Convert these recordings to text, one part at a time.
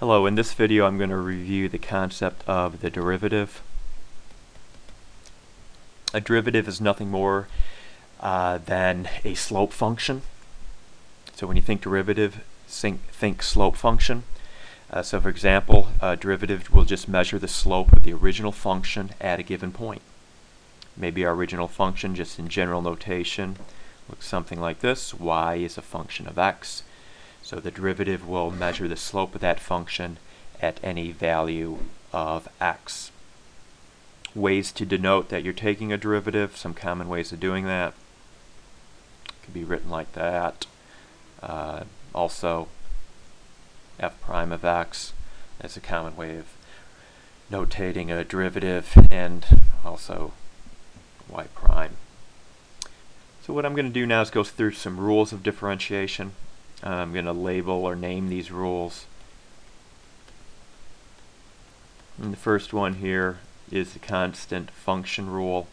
Hello, in this video I'm going to review the concept of the derivative. A derivative is nothing more uh, than a slope function. So when you think derivative, think, think slope function. Uh, so for example, a derivative will just measure the slope of the original function at a given point. Maybe our original function, just in general notation, looks something like this. y is a function of x. So the derivative will measure the slope of that function at any value of x. Ways to denote that you're taking a derivative, some common ways of doing that. Could be written like that. Uh, also, f prime of x is a common way of notating a derivative and also y prime. So what I'm going to do now is go through some rules of differentiation I'm going to label or name these rules. And the first one here is the constant function rule.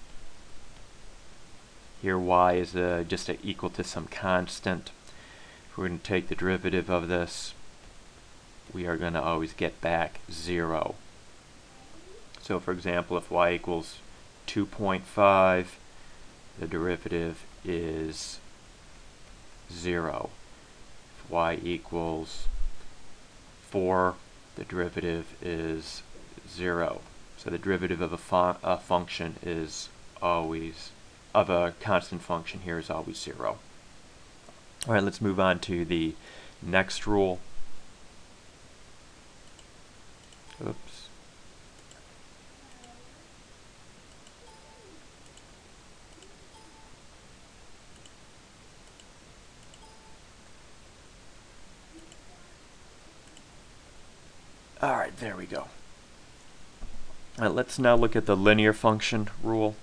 Here y is uh, just equal to some constant. If we're going to take the derivative of this, we are going to always get back 0. So for example, if y equals 2.5, the derivative is 0 y equals 4, the derivative is 0. So the derivative of a, a, function is always, of a constant function here is always 0. Alright, let's move on to the next rule. Oops. There we go. Alright, let's now look at the linear function rule.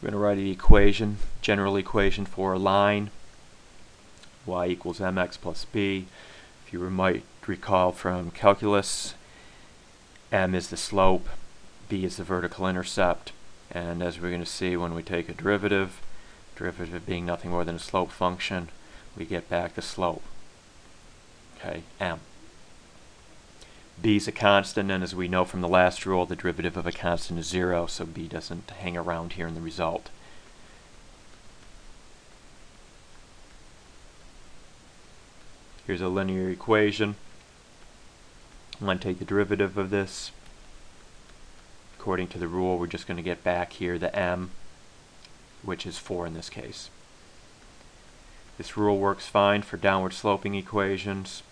We're going to write an equation, general equation for a line, y equals mx plus b. If you might recall from calculus, m is the slope, b is the vertical intercept. And as we're going to see when we take a derivative, derivative being nothing more than a slope function, we get back the slope. Okay, m. b is a constant, and as we know from the last rule, the derivative of a constant is zero, so b doesn't hang around here in the result. Here's a linear equation. I'm going to take the derivative of this according to the rule, we're just going to get back here the m, which is 4 in this case. This rule works fine for downward sloping equations.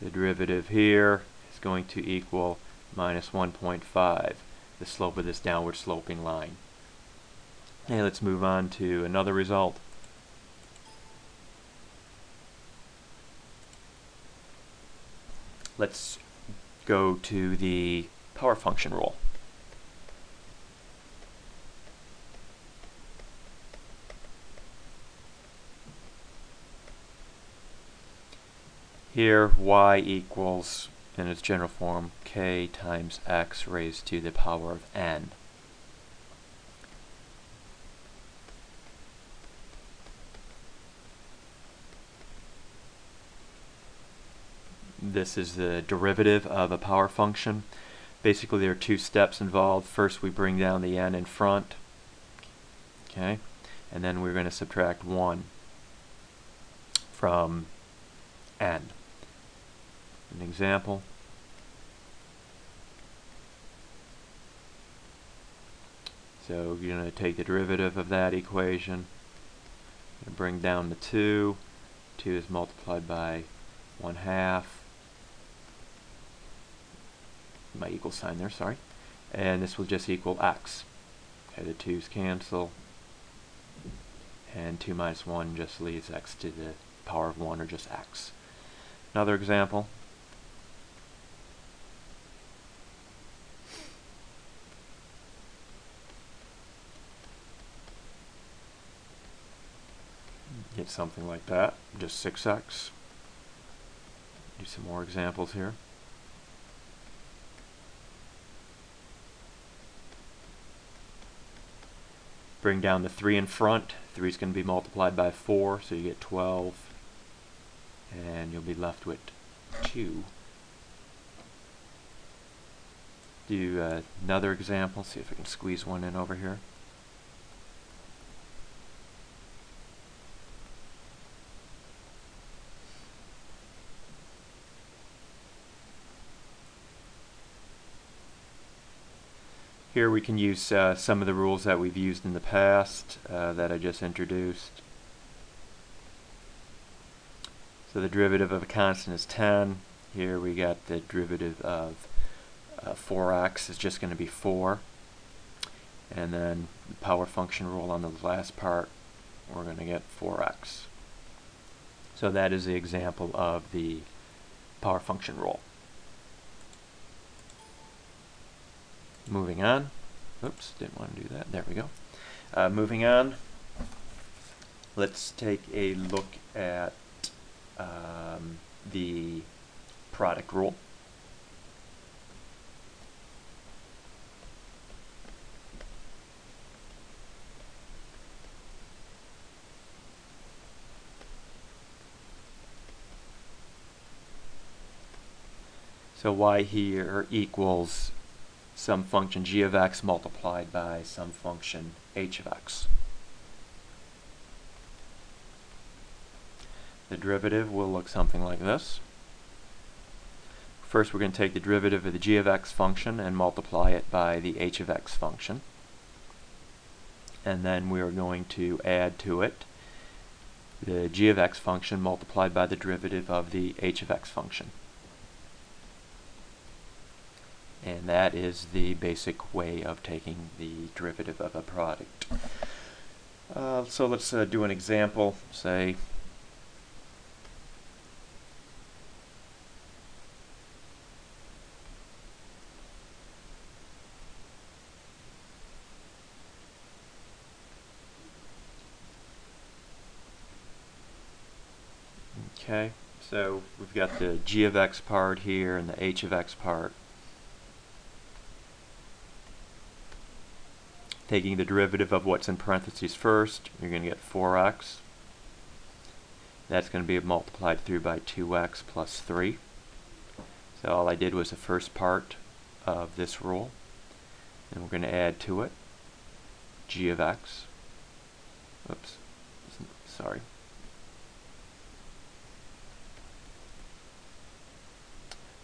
The derivative here is going to equal minus 1.5, the slope of this downward sloping line. Okay, let's move on to another result. Let's go to the power function rule. Here y equals, in its general form, k times x raised to the power of n. This is the derivative of a power function. Basically, there are two steps involved. First, we bring down the n in front, okay, and then we're going to subtract 1 from n. An example. So you're going to take the derivative of that equation, and bring down the 2. 2 is multiplied by 1 half my equal sign there, sorry. And this will just equal x. Okay, the 2's cancel. And 2 minus 1 just leaves x to the power of 1 or just x. Another example. Get something like that, just 6x. Do some more examples here. Bring down the 3 in front. 3 is going to be multiplied by 4, so you get 12. And you'll be left with 2. Do uh, another example, see if I can squeeze one in over here. Here we can use uh, some of the rules that we've used in the past uh, that I just introduced. So the derivative of a constant is 10. Here we got the derivative of uh, 4x is just going to be 4. And then the power function rule on the last part, we're going to get 4x. So that is the example of the power function rule. Moving on. Oops, didn't want to do that. There we go. Uh, moving on. Let's take a look at um, the product rule. So y here equals some function g of x multiplied by some function h of x. The derivative will look something like this. First we're going to take the derivative of the g of x function and multiply it by the h of x function. And then we are going to add to it the g of x function multiplied by the derivative of the h of x function and that is the basic way of taking the derivative of a product. Uh, so let's uh, do an example, say Okay, so we've got the g of x part here and the h of x part. Taking the derivative of what's in parentheses first, you're going to get 4x. That's going to be multiplied through by 2x plus 3. So all I did was the first part of this rule. And we're going to add to it g of x. Oops, sorry.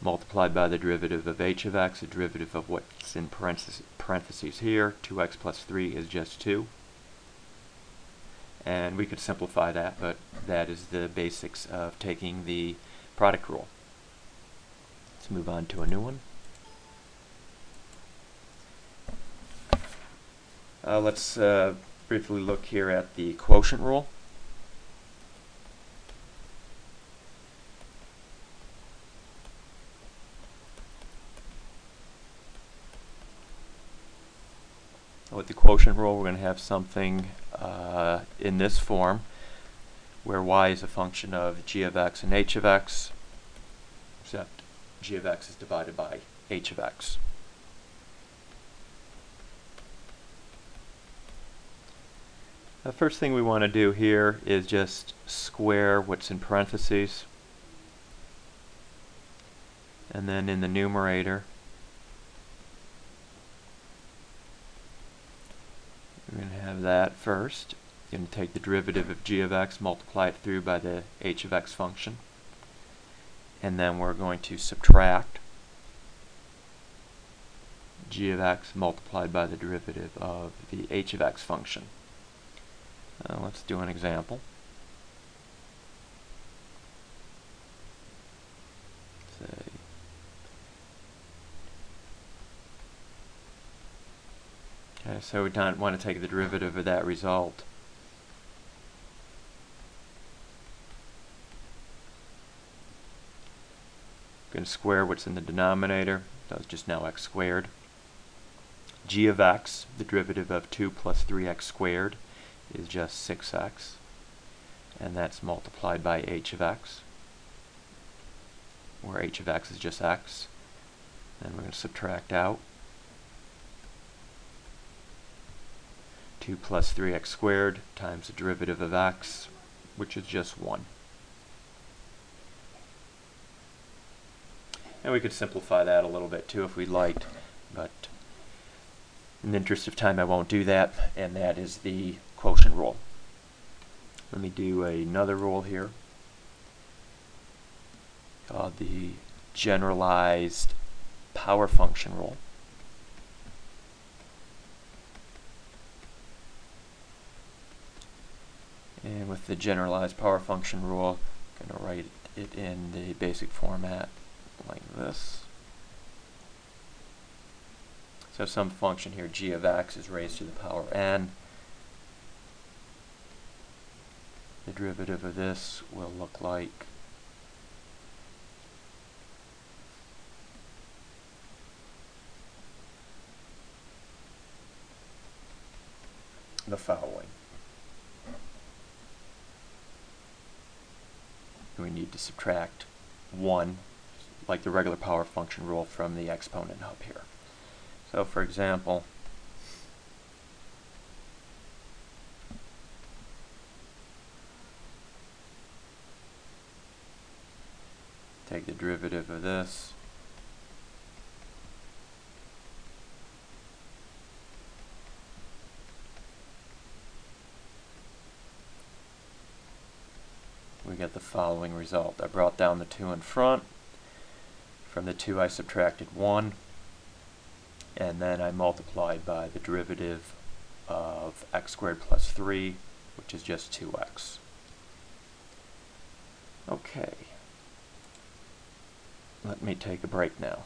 multiplied by the derivative of h of x, the derivative of what's in parentheses, parentheses here, 2x plus 3 is just 2. And we could simplify that, but that is the basics of taking the product rule. Let's move on to a new one. Uh, let's uh, briefly look here at the quotient rule. with the quotient rule, we're going to have something uh, in this form where y is a function of g of x and h of x, except g of x is divided by h of x. The first thing we want to do here is just square what's in parentheses. And then in the numerator, We're going to have that first. We're Going to take the derivative of g of x, multiply it through by the h of x function. And then we're going to subtract g of x multiplied by the derivative of the h of x function. Uh, let's do an example. So we don't want to take the derivative of that result. I'm Going to square what's in the denominator. That's just now x squared. g of x, the derivative of 2 plus 3x squared, is just 6x. And that's multiplied by h of x. where h of x is just x. Then we're going to subtract out 2 plus 3x squared times the derivative of x, which is just 1. And we could simplify that a little bit too if we liked, but in the interest of time I won't do that, and that is the quotient rule. Let me do another rule here called the generalized power function rule. And with the generalized power function rule, I'm going to write it in the basic format like this. So some function here, g of x, is raised to the power n. The derivative of this will look like the following. We need to subtract 1, like the regular power function rule, from the exponent up here. So for example, take the derivative of this, we get the following result. I brought down the 2 in front. From the 2 I subtracted 1 and then I multiplied by the derivative of x squared plus 3, which is just 2x. Okay. Let me take a break now.